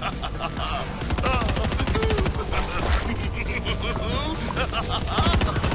Ha ha ha!